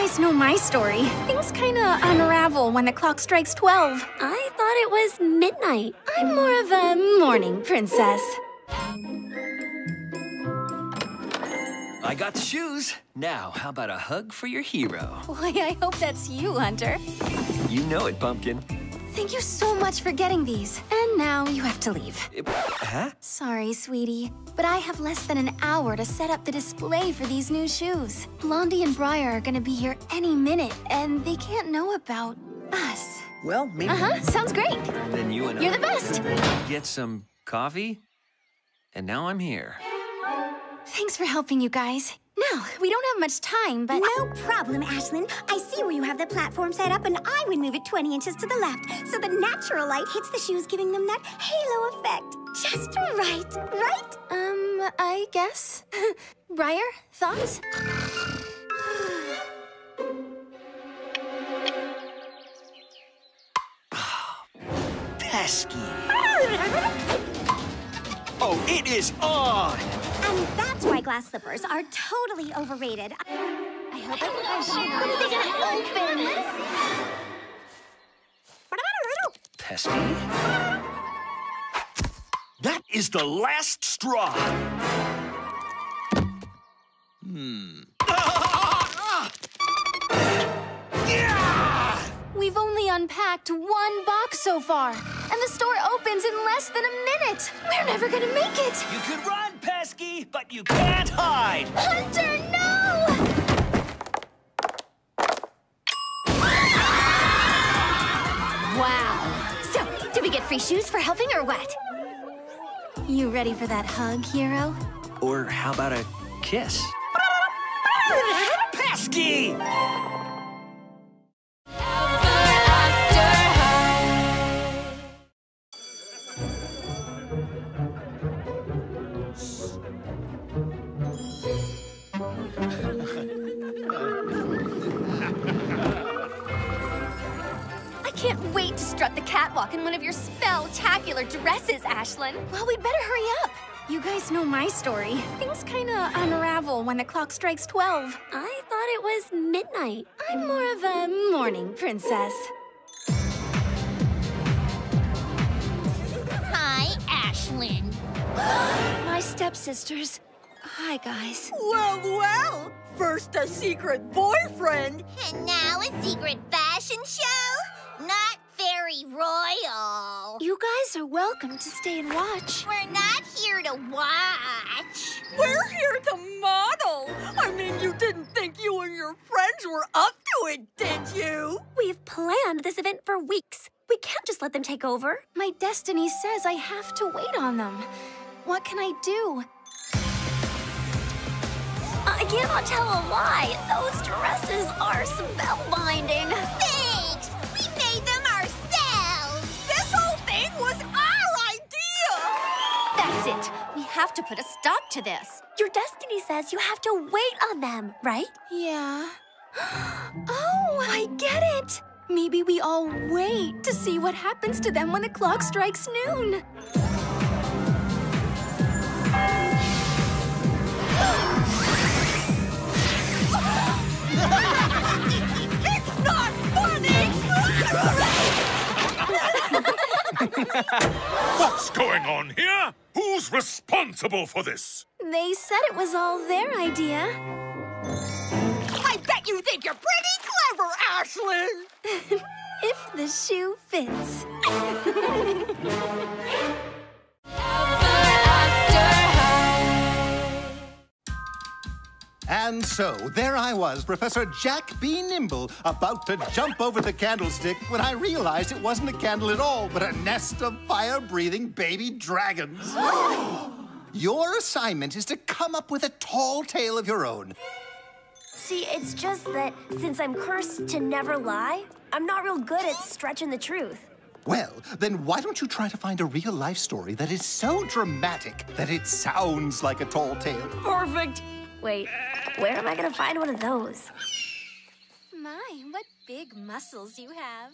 guys know my story. Things kinda unravel when the clock strikes 12. I thought it was midnight. I'm more of a morning princess. I got the shoes. Now, how about a hug for your hero? Boy, I hope that's you, Hunter. You know it, Pumpkin. Thank you so much for getting these. And now you have to leave. Huh? Sorry, sweetie, but I have less than an hour to set up the display for these new shoes. Blondie and Briar are gonna be here any minute, and they can't know about us. Well, maybe Uh-huh, sounds great. then you and I You're I the best. get some coffee, and now I'm here. Thanks for helping, you guys. Now, we don't have much time, but... No problem, Ashlynn. I see where you have the platform set up, and I would move it 20 inches to the left, so the natural light hits the shoes, giving them that halo effect. Just right, right? Um, I guess. Briar, thoughts? Pesky. Oh, it is on! And that's why glass slippers are totally overrated. I hope I can find something When are they gonna open? Pesky. That is the last straw. Hmm. We've only unpacked one box so far, and the store opens in less than a minute. We're never gonna make it. You could run, Pesky, but you can't hide. Hunter, no! Wow. So, do we get free shoes for helping or what? You ready for that hug, hero? Or how about a kiss? Pesky! The in one of your spell-tacular dresses, Ashlynn. Well, we'd better hurry up. You guys know my story. Things kinda unravel when the clock strikes 12. I thought it was midnight. I'm more of a morning princess. Hi, Ashlynn. My stepsisters. Hi, guys. Well, well! First a secret boyfriend, And now a secret fashion show? Not very royal. You guys are welcome to stay and watch. We're not here to watch. we're here to model! I mean, you didn't think you and your friends were up to it, did you? We've planned this event for weeks. We can't just let them take over. My destiny says I have to wait on them. What can I do? I cannot tell a lie. Those dresses are spellbinding. That's it. We have to put a stop to this. Your destiny says you have to wait on them, right? Yeah. Oh, I get it. Maybe we all wait to see what happens to them when the clock strikes noon. It's not funny! What's going on here? Who's responsible for this? They said it was all their idea. I bet you think you're pretty clever, Ashlynn! If the shoe fits. And so, there I was, Professor Jack B. Nimble, about to jump over the candlestick when I realized it wasn't a candle at all, but a nest of fire-breathing baby dragons. Your assignment is to come up with a tall tale of your own. See, it's just that since I'm cursed to never lie, I'm not real good at stretching the truth. Well, then why don't you try to find a real-life story that is so dramatic that it sounds like a tall tale? Perfect! Wait, where am I gonna find one of those? My, what big muscles you have.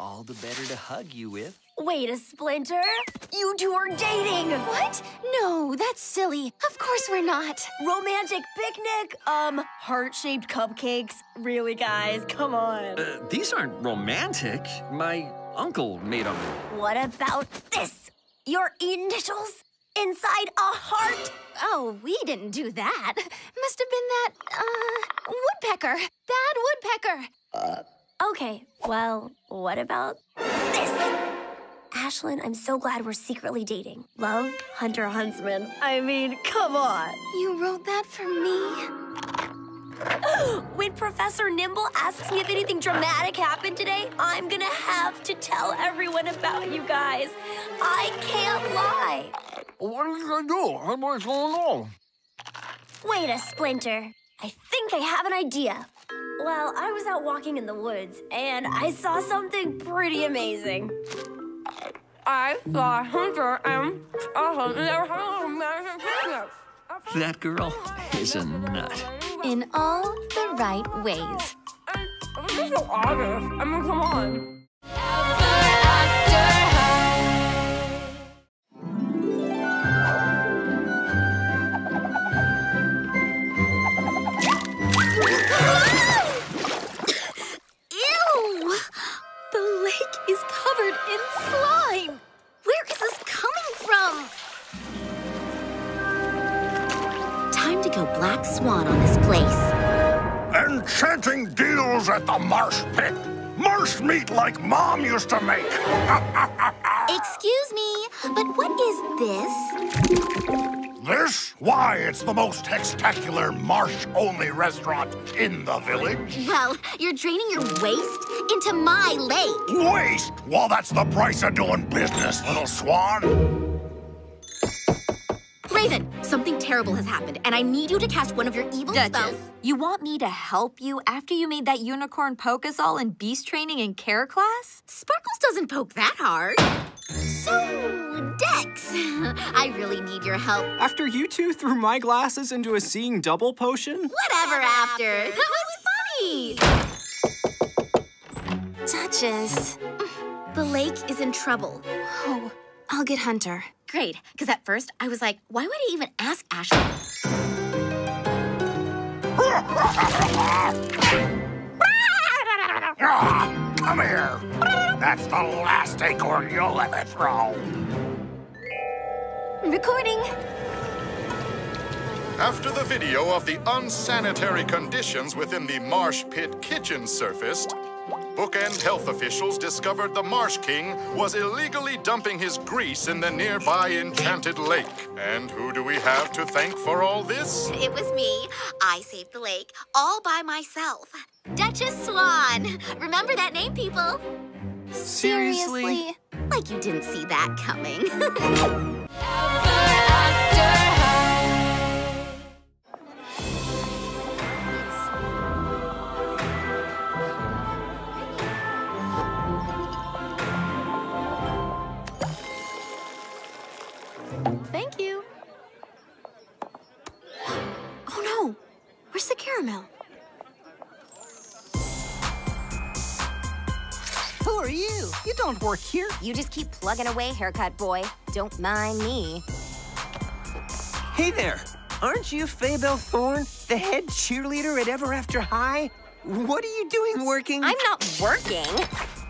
all the better to hug you with. Wait a splinter. You two are dating. What? No, that's silly. Of course we're not. Romantic picnic? Um, heart-shaped cupcakes? Really, guys? Come on. Uh, these aren't romantic. My uncle made them. What about this? Your initials inside a heart? Oh, we didn't do that. Must have been that, uh, woodpecker. Bad woodpecker. Uh, okay, well, what about this? Ashlynn, I'm so glad we're secretly dating. Love, Hunter Huntsman. I mean, come on. You wrote that for me? When Professor Nimble asks me if anything dramatic happened today, I'm gonna have to tell everyone about you guys. I can't lie. What are you gonna do? What's going on? Wait a splinter. I think I have an idea. Well, I was out walking in the woods, and I saw something pretty amazing. I saw Hunter and That girl is a nut. In all the right ways. Is so obvious. I mean, come on. At the marsh pit. Marsh meat like Mom used to make. Excuse me, but what is this? This? Why, it's the most spectacular marsh-only restaurant in the village. Well, you're draining your waste into my lake. Waste? Well, that's the price of doing business, little swan. Raven, something terrible has happened, and I need you to cast one of your evil Duchess, spells. you want me to help you after you made that unicorn poke us all in beast training in care class? Sparkles doesn't poke that hard. So, Dex, I really need your help. After you two threw my glasses into a seeing double potion? Whatever after. That was funny. Duchess. The lake is in trouble. Oh, I'll get Hunter. Great, because at first I was like, why would I even ask Ashley? Ah, come here. That's the last acorn you'll ever throw. Recording. After the video of the unsanitary conditions within the Marsh Pit kitchen surfaced, Bookend health officials discovered the Marsh King was illegally dumping his grease in the nearby enchanted lake. And who do we have to thank for all this? It was me. I saved the lake all by myself. Duchess Swan. Remember that name, people? Seriously? Like you didn't see that coming. Thank don't work here. You just keep plugging away, haircut boy. Don't mind me. Hey there. Aren't you Faybelle Thorne, the head cheerleader at Ever After High? What are you doing working? I'm not working.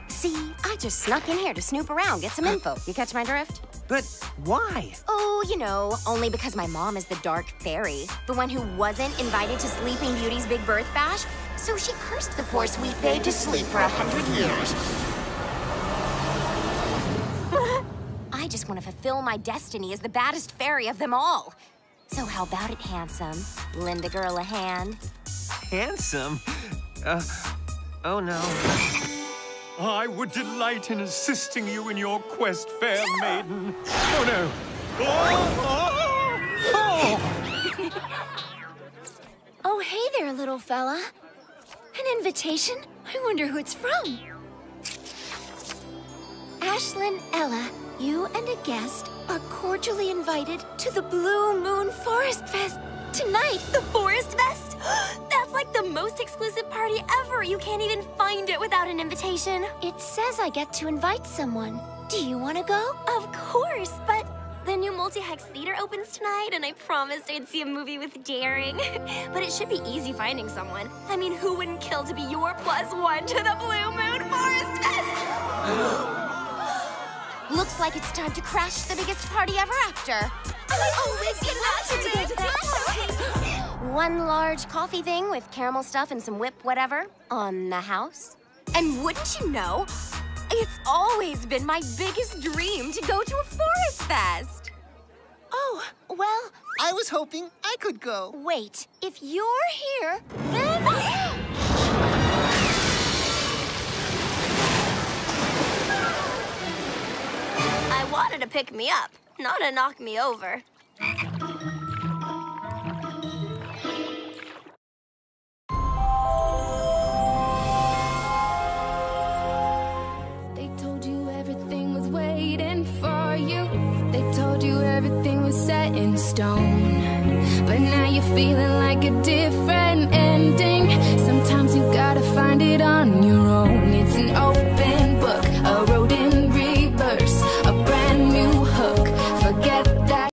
See, I just snuck in here to snoop around, get some info. You catch my drift? But why? Oh, you know, only because my mom is the dark fairy, the one who wasn't invited to Sleeping Beauty's big birth bash. So she cursed the poor sweet babe to sleep for a hundred years. Just want to fulfill my destiny as the baddest fairy of them all. So how about it, handsome? Lend a girl a hand. Handsome? Uh, oh no. I would delight in assisting you in your quest, fair maiden. Oh no! Oh! Oh! Oh, hey there, little fella. An invitation? I wonder who it's from. Ashlynn Ella, you and a guest are cordially invited to the Blue Moon Forest Fest tonight. The Forest Fest? That's like the most exclusive party ever. You can't even find it without an invitation. It says I get to invite someone. Do you want to go? Of course, but the new multi-hex theater opens tonight, and I promised I'd see a movie with Daring. but it should be easy finding someone. I mean, who wouldn't kill to be your plus one to the Blue Moon Forest Fest? Looks like it's time to crash the biggest party ever after. always get to go to that One large coffee thing with caramel stuff and some whip whatever on the house. And wouldn't you know, it's always been my biggest dream to go to a forest fest. Oh, well, I was hoping I could go. Wait, if you're here, then... I wanted to pick me up, not to knock me over. They told you everything was waiting for you. They told you everything was set in stone. But now you're feeling like a